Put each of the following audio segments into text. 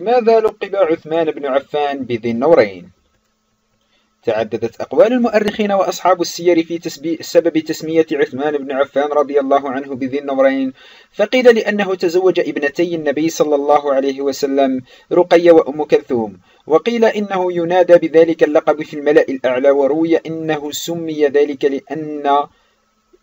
ماذا لقب عثمان بن عفان بذي النورين؟ تعددت أقوال المؤرخين وأصحاب السير في تسبي... سبب تسمية عثمان بن عفان رضي الله عنه بذي النورين فقيل لأنه تزوج ابنتي النبي صلى الله عليه وسلم رقية وأم كلثوم وقيل إنه ينادى بذلك اللقب في الملأ الأعلى وروي إنه سمي ذلك لأن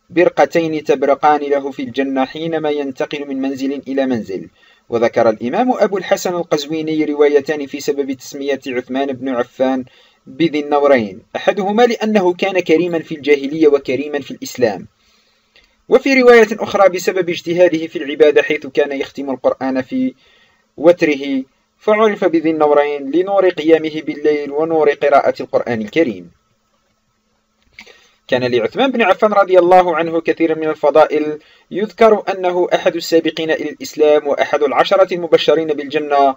برقتين تبرقان له في الجنة حينما ينتقل من منزل إلى منزل. وذكر الإمام أبو الحسن القزويني روايتان في سبب تسمية عثمان بن عفان بذي النورين. أحدهما لأنه كان كريما في الجاهلية وكريما في الإسلام. وفي رواية أخرى بسبب اجتهاده في العبادة حيث كان يختم القرآن في وتره فعرف بذي النورين لنور قيامه بالليل ونور قراءة القرآن الكريم. كان لعثمان بن عفان رضي الله عنه كثير من الفضائل يذكر أنه أحد السابقين إلى الإسلام وأحد العشرة المبشرين بالجنة.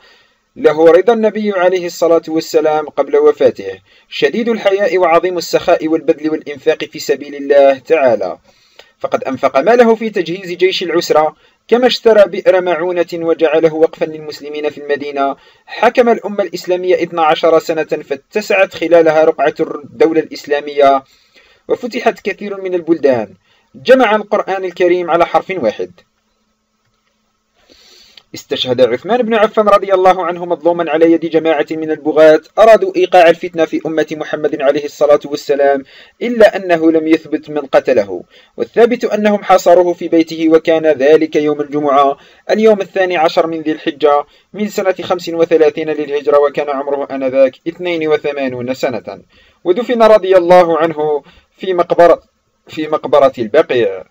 له رضا النبي عليه الصلاة والسلام قبل وفاته. شديد الحياء وعظيم السخاء والبذل والإنفاق في سبيل الله تعالى. فقد أنفق ماله في تجهيز جيش العسرة كما اشترى بئر معونة وجعله وقفا للمسلمين في المدينة. حكم الأمة الإسلامية 12 سنة فاتسعت خلالها رقعة الدولة الإسلامية. وفتحت كثير من البلدان. جمع القرآن الكريم على حرف واحد. استشهد عثمان بن عفان رضي الله عنه مظلوما على يد جماعة من البغاة. أرادوا إيقاع الفتنة في أمة محمد عليه الصلاة والسلام إلا أنه لم يثبت من قتله. والثابت أنهم حاصروه في بيته وكان ذلك يوم الجمعة اليوم الثاني عشر من ذي الحجة من سنة خمس وثلاثين للهجرة وكان عمره اثنين وثمانون سنة. ودفن رضي الله عنه في مقبرة في مقبرة البقيع.